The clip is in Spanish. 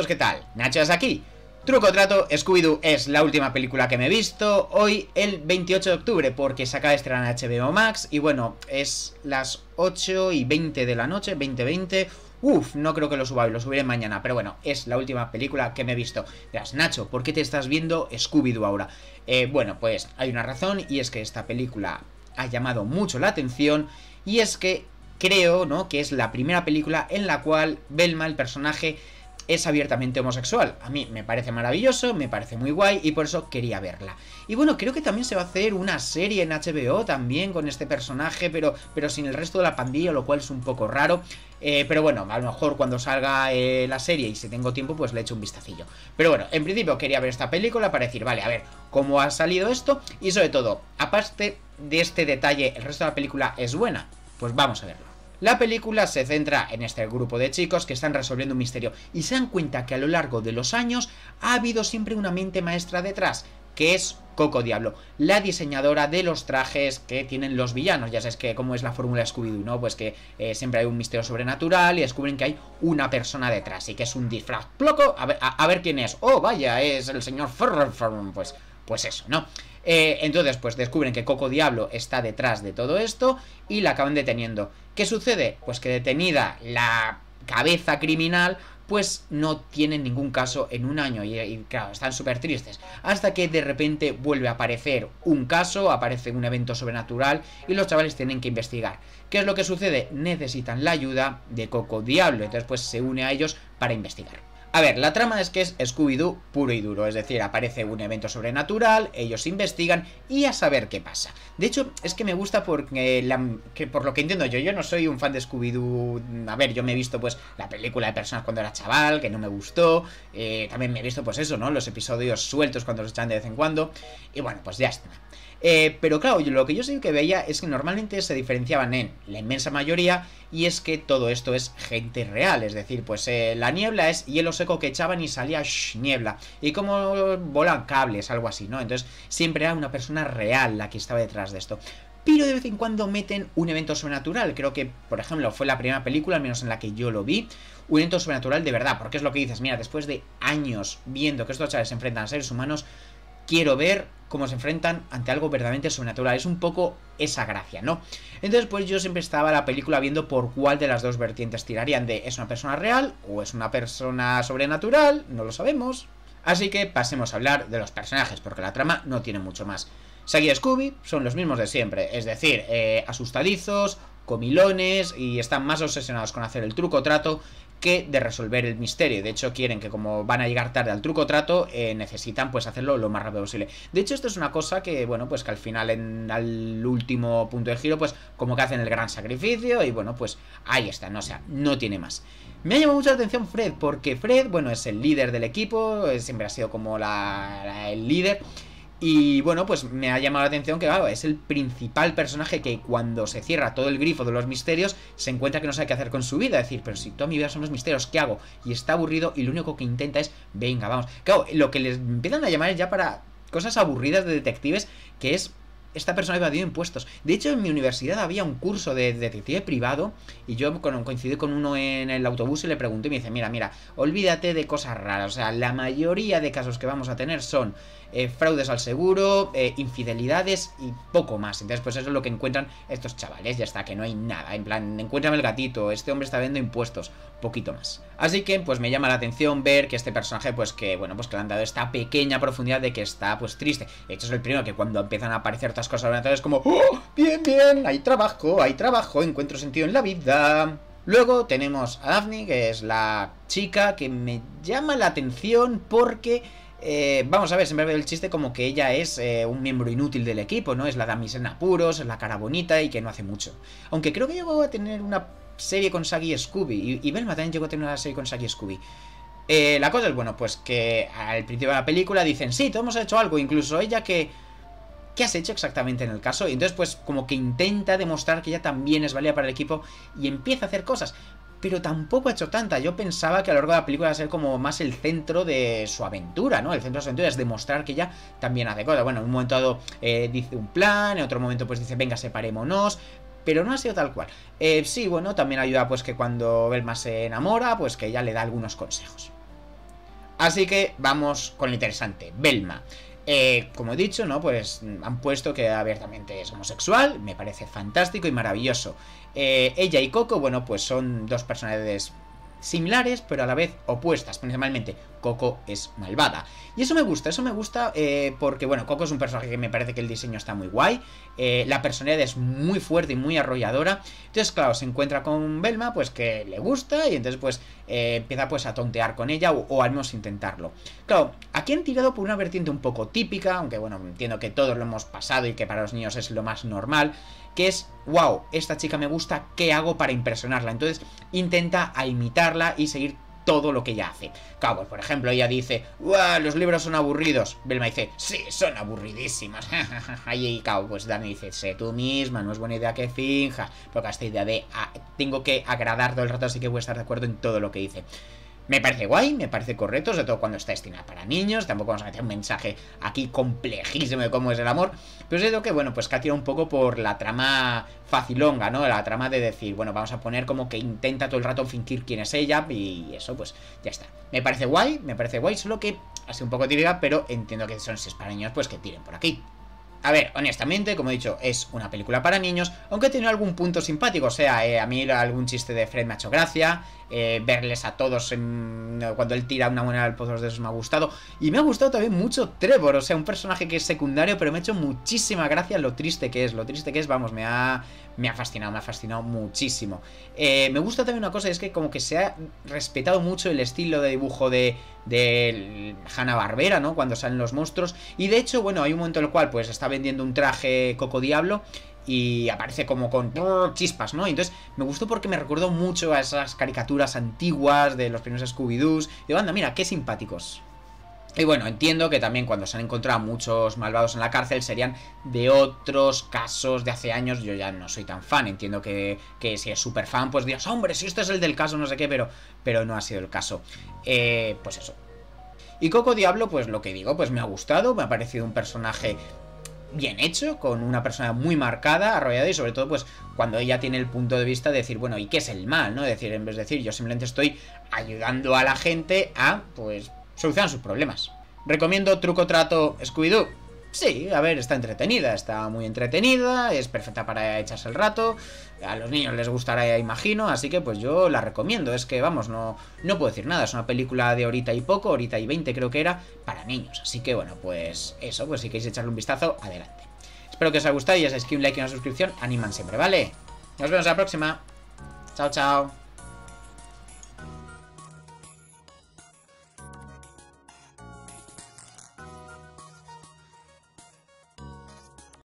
¿qué tal? Nacho es aquí. Truco Trato, Scooby-Doo es la última película que me he visto hoy, el 28 de octubre, porque se acaba de estrenar en HBO Max. Y bueno, es las 8 y 20 de la noche, 20-20. Uf, no creo que lo suba lo subiré mañana. Pero bueno, es la última película que me he visto. Dirás, Nacho, ¿por qué te estás viendo Scooby-Doo ahora? Eh, bueno, pues hay una razón y es que esta película ha llamado mucho la atención. Y es que creo, ¿no? Que es la primera película en la cual Belma, el personaje, es abiertamente homosexual. A mí me parece maravilloso, me parece muy guay y por eso quería verla. Y bueno, creo que también se va a hacer una serie en HBO también con este personaje, pero, pero sin el resto de la pandilla, lo cual es un poco raro. Eh, pero bueno, a lo mejor cuando salga eh, la serie y si tengo tiempo, pues le echo un vistacillo. Pero bueno, en principio quería ver esta película para decir, vale, a ver, cómo ha salido esto. Y sobre todo, aparte de este detalle, el resto de la película es buena. Pues vamos a verlo. La película se centra en este grupo de chicos que están resolviendo un misterio y se dan cuenta que a lo largo de los años ha habido siempre una mente maestra detrás, que es Coco Diablo, la diseñadora de los trajes que tienen los villanos. Ya sabes que cómo es la fórmula Scooby-Doo, ¿no? Pues que eh, siempre hay un misterio sobrenatural y descubren que hay una persona detrás y que es un disfraz ploco. A ver, a, ver quién es. Oh, vaya, es el señor Pues, pues eso, ¿no? Eh, entonces, pues descubren que Coco Diablo está detrás de todo esto y la acaban deteniendo. ¿Qué sucede? Pues que detenida la cabeza criminal, pues no tienen ningún caso en un año y, claro, están súper tristes. Hasta que de repente vuelve a aparecer un caso, aparece un evento sobrenatural y los chavales tienen que investigar. ¿Qué es lo que sucede? Necesitan la ayuda de Coco Diablo, entonces pues se une a ellos para investigar. A ver, la trama es que es Scooby-Doo puro y duro, es decir, aparece un evento sobrenatural, ellos investigan y a saber qué pasa. De hecho, es que me gusta porque, que por lo que entiendo yo, yo no soy un fan de Scooby-Doo, a ver, yo me he visto pues la película de personas cuando era chaval, que no me gustó, eh, también me he visto pues eso, ¿no? Los episodios sueltos cuando los echan de vez en cuando, y bueno, pues ya está. Eh, pero claro, lo que yo sí que veía es que normalmente se diferenciaban en la inmensa mayoría y es que todo esto es gente real, es decir, pues eh, la niebla es hielo seco que echaban y salía niebla, y como volan cables, algo así, ¿no? Entonces siempre era una persona real la que estaba detrás de esto. Pero de vez en cuando meten un evento sobrenatural. Creo que, por ejemplo, fue la primera película, al menos en la que yo lo vi, un evento sobrenatural de verdad. Porque es lo que dices, mira, después de años viendo que estos chavales se enfrentan a seres humanos, quiero ver cómo se enfrentan ante algo verdaderamente sobrenatural. Es un poco esa gracia, ¿no? Entonces, pues yo siempre estaba la película viendo por cuál de las dos vertientes tirarían de ¿es una persona real o es una persona sobrenatural? No lo sabemos. Así que pasemos a hablar de los personajes, porque la trama no tiene mucho más. Shaggy y Scooby son los mismos de siempre, es decir, eh, asustadizos, comilones y están más obsesionados con hacer el truco trato que de resolver el misterio. De hecho, quieren que como van a llegar tarde al truco trato, eh, necesitan pues hacerlo lo más rápido posible. De hecho, esto es una cosa que, bueno, pues que al final, en al último punto de giro, pues como que hacen el gran sacrificio y bueno, pues ahí está, no, o sea, no tiene más. Me ha llamado mucho la atención Fred, porque Fred, bueno, es el líder del equipo, siempre ha sido como la, el líder. Y bueno, pues me ha llamado la atención que, es el principal personaje que cuando se cierra todo el grifo de los misterios, se encuentra que no sabe qué hacer con su vida. Es decir, pero si toda mi vida son los misterios, ¿qué hago? Y está aburrido y lo único que intenta es, venga, vamos. Claro, lo que les empiezan a llamar es ya para cosas aburridas de detectives, que es esta persona evadido impuestos. De hecho, en mi universidad había un curso de detective privado y yo coincidí con uno en el autobús y le pregunté y me dice, mira, mira, olvídate de cosas raras. O sea, la mayoría de casos que vamos a tener son eh, fraudes al seguro, eh, infidelidades y poco más. Entonces, pues eso es lo que encuentran estos chavales. Ya está, que no hay nada. En plan, encuéntrame el gatito, este hombre está viendo impuestos, poquito más. Así que, pues me llama la atención ver que este personaje, pues que, bueno, pues que le han dado esta pequeña profundidad de que está, pues triste. De hecho, es el primero que cuando empiezan a aparecer otras cosas es como, ¡Oh, bien, bien, hay trabajo, hay trabajo, encuentro sentido en la vida. Luego tenemos a Daphne, que es la chica que me llama la atención porque eh, vamos a ver, siempre veo el chiste como que ella es eh, un miembro inútil del equipo, ¿no? Es la damisela en apuros, es la cara bonita y que no hace mucho. Aunque creo que llegó a tener una serie con Sagi y Scooby. Y, y Belma también llegó a tener una serie con Sagi y Scooby. Eh, la cosa es, bueno, pues que al principio de la película dicen, sí, todos hemos hecho algo, incluso ella que... ¿Qué has hecho exactamente en el caso? Y entonces, pues, como que intenta demostrar que ella también es válida para el equipo y empieza a hacer cosas pero tampoco ha hecho tanta. Yo pensaba que a lo largo de la película iba a ser como más el centro de su aventura, ¿no? El centro de su aventura es demostrar que ella también hace cosas. Bueno, en un momento dado eh, dice un plan, en otro momento pues dice, venga, separémonos, pero no ha sido tal cual. Eh, sí, bueno, también ayuda pues que cuando Belma se enamora, pues que ella le da algunos consejos. Así que vamos con lo interesante, Belma. Eh, como he dicho, ¿no? Pues han puesto que abiertamente es homosexual, me parece fantástico y maravilloso. Eh, ella y Coco, bueno, pues son dos personalidades similares, pero a la vez opuestas. Principalmente, Coco es malvada. Y eso me gusta, eso me gusta eh, porque, bueno, Coco es un personaje que me parece que el diseño está muy guay. Eh, la personalidad es muy fuerte y muy arrolladora. Entonces, claro, se encuentra con Belma, pues que le gusta y entonces, pues, eh, empieza pues a tontear con ella o, al menos intentarlo. Claro, aquí han tirado por una vertiente un poco típica, aunque, bueno, entiendo que todos lo hemos pasado y que para los niños es lo más normal que es, wow, esta chica me gusta, ¿qué hago para impresionarla? Entonces intenta a imitarla y seguir todo lo que ella hace. Pues, por ejemplo, ella dice, wow, los libros son aburridos. Belma dice, sí, son aburridísimos. y Cao, pues Dani dice, sé tú misma, no es buena idea que finja. Porque esta idea de, ah, tengo que agradar todo el rato, así que voy a estar de acuerdo en todo lo que dice. Me parece guay, me parece correcto, sobre todo cuando está destinada para niños. Tampoco vamos a meter un mensaje aquí complejísimo de cómo es el amor. Pero es lo que, bueno, pues que ha tirado un poco por la trama facilonga, ¿no? La trama de decir, bueno, vamos a poner como que intenta todo el rato fingir quién es ella y eso, pues ya está. Me parece guay, me parece guay, solo que ha sido un poco típica, pero entiendo que son si es para niños, pues que tiren por aquí. A ver, honestamente, como he dicho, es una película para niños, aunque tiene algún punto simpático, o sea, eh, a mí algún chiste de Fred me ha hecho gracia, eh, verles a todos en, cuando él tira una moneda al pozo de esos me ha gustado, y me ha gustado también mucho Trevor, o sea, un personaje que es secundario, pero me ha hecho muchísima gracia lo triste que es, lo triste que es, vamos, me ha, me ha fascinado, me ha fascinado muchísimo. Eh, me gusta también una cosa, es que como que se ha respetado mucho el estilo de dibujo de, de Hanna Barbera, ¿no? Cuando salen los monstruos, y de hecho, bueno, hay un momento en el cual pues está vendiendo un traje Coco Diablo y aparece como con chispas, ¿no? entonces me gustó porque me recordó mucho a esas caricaturas antiguas de los primeros Scooby-Doos. Digo, anda, mira, qué simpáticos. Y bueno, entiendo que también cuando se han encontrado muchos malvados en la cárcel serían de otros casos de hace años. Yo ya no soy tan fan, entiendo que, que si es súper fan, pues dios, hombre, si este es el del caso, no sé qué, pero, pero no ha sido el caso. Eh, pues eso. Y Coco Diablo, pues lo que digo, pues me ha gustado, me ha parecido un personaje bien hecho, con una persona muy marcada, arrollada y sobre todo pues cuando ella tiene el punto de vista de decir, bueno, ¿y qué es el mal? ¿no? Decir, en vez de decir, yo simplemente estoy ayudando a la gente a, pues, solucionar sus problemas. ¿Recomiendo Truco Trato Scooby-Doo? Sí, a ver, está entretenida, está muy entretenida, es perfecta para echarse el rato, a los niños les gustará, imagino, así que pues yo la recomiendo, es que vamos, no, no puedo decir nada, es una película de horita y poco, horita y veinte creo que era, para niños, así que bueno, pues eso, pues si queréis echarle un vistazo, adelante. Espero que os haya gustado y ya sabéis que un like y una suscripción animan siempre, ¿vale? Nos vemos la próxima. Chao, chao.